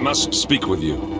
must speak with you.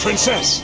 Princess!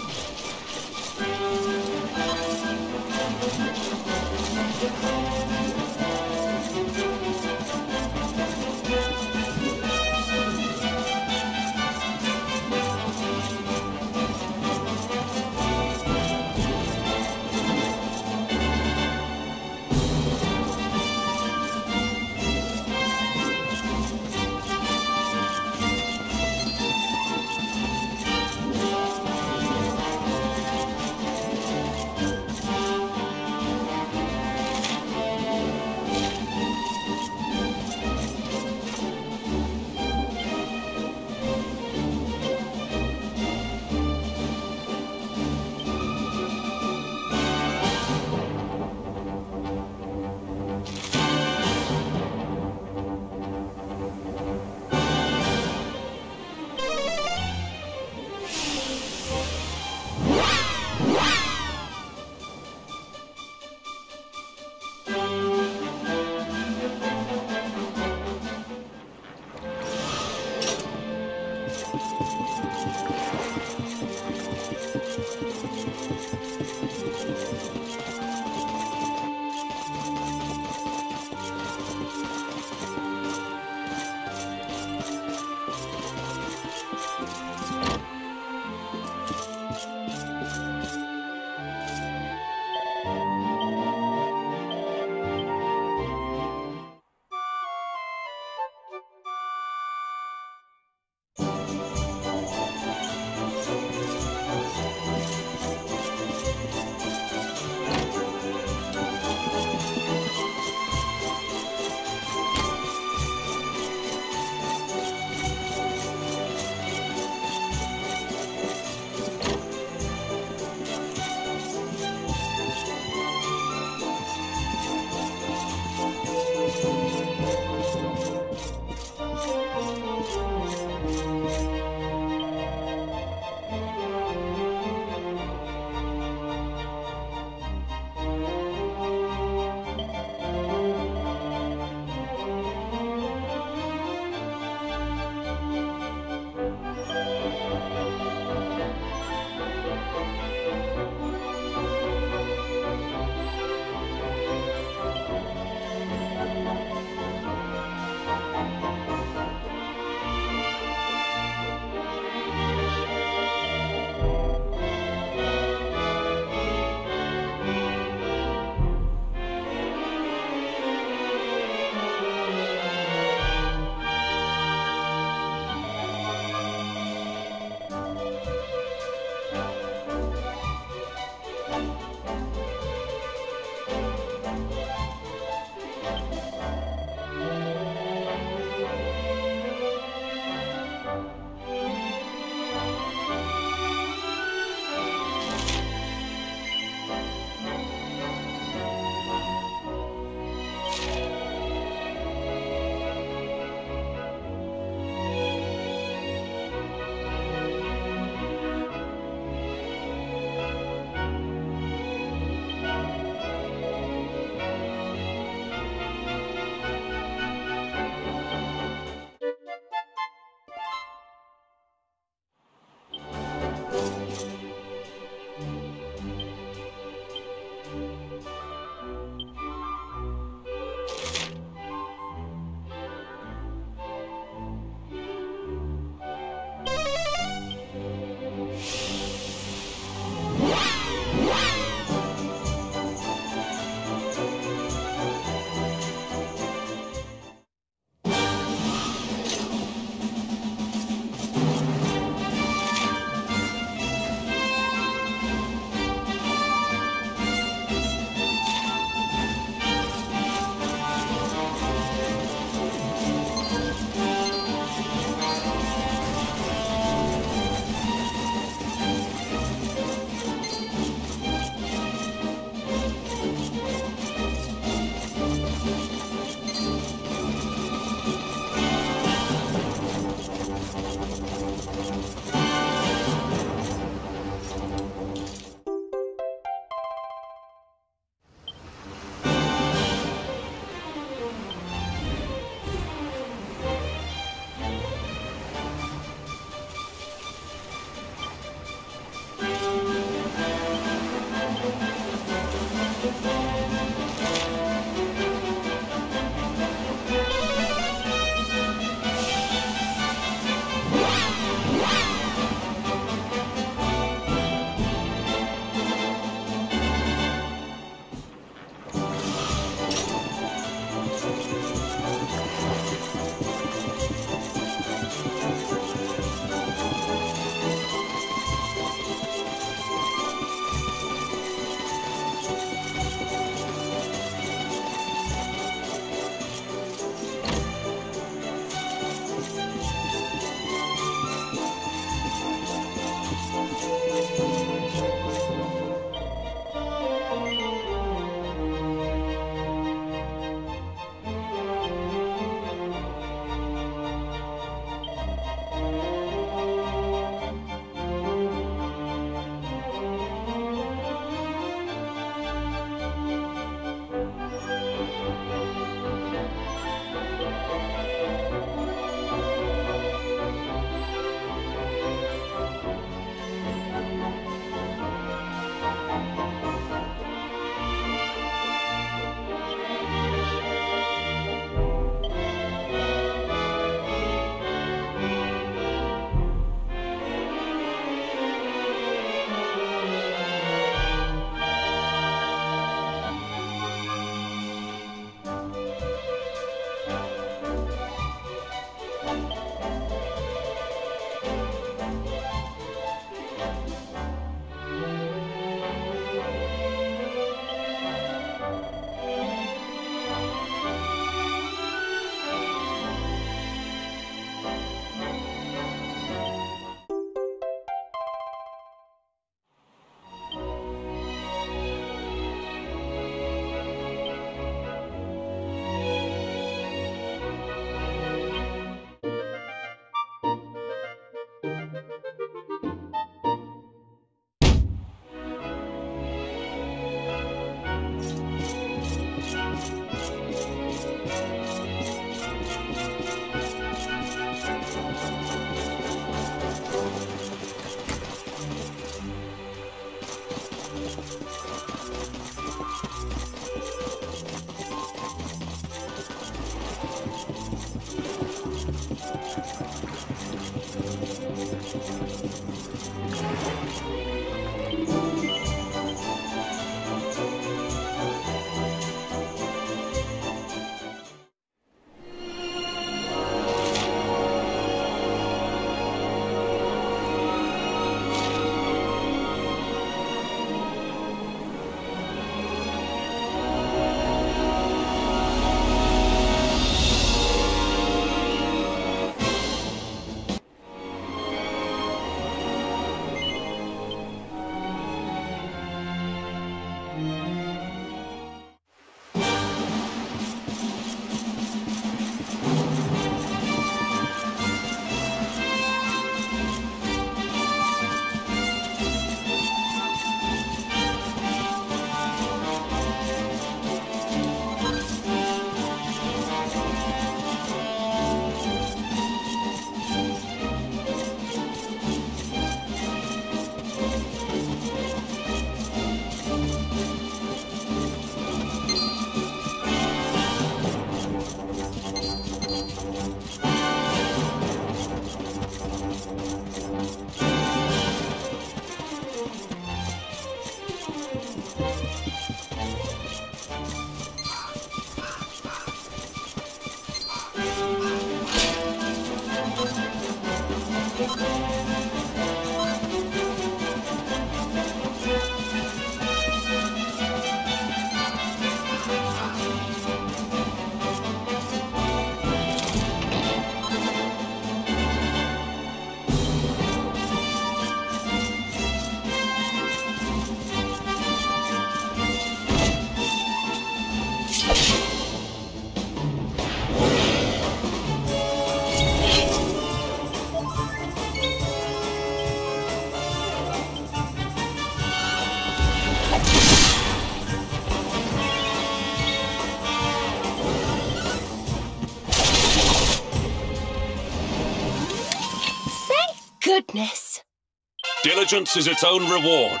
Is its own reward.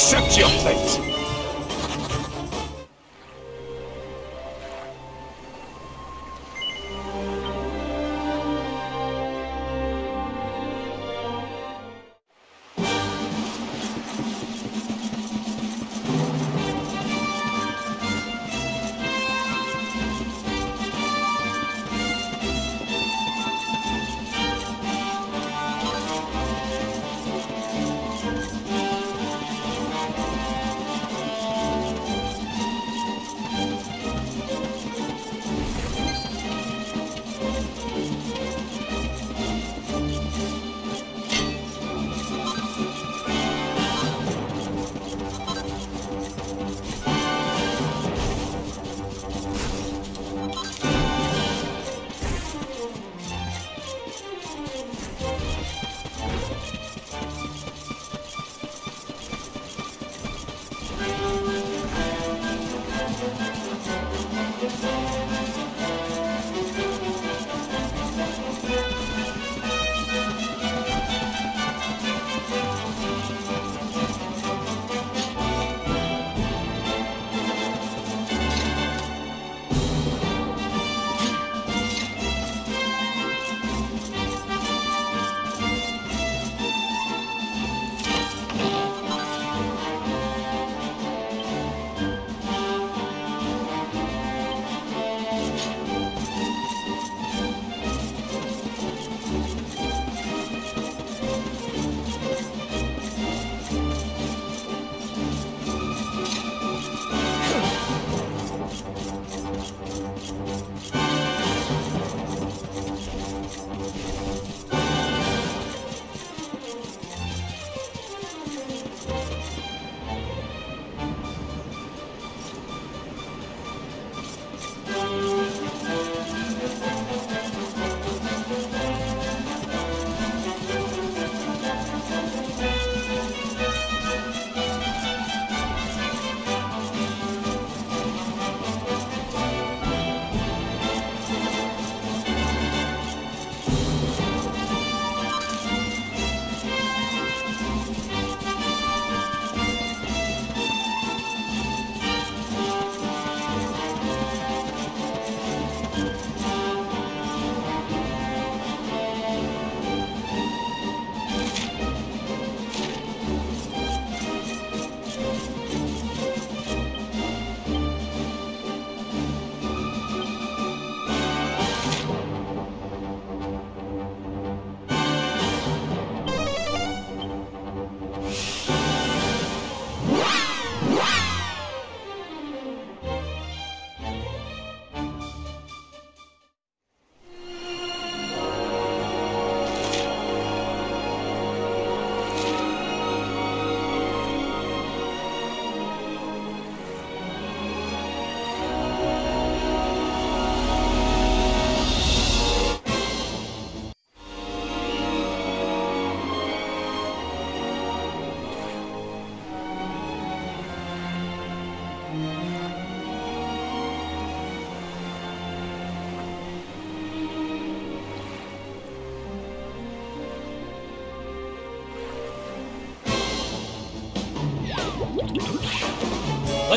Accept your fate!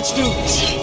Let's do this.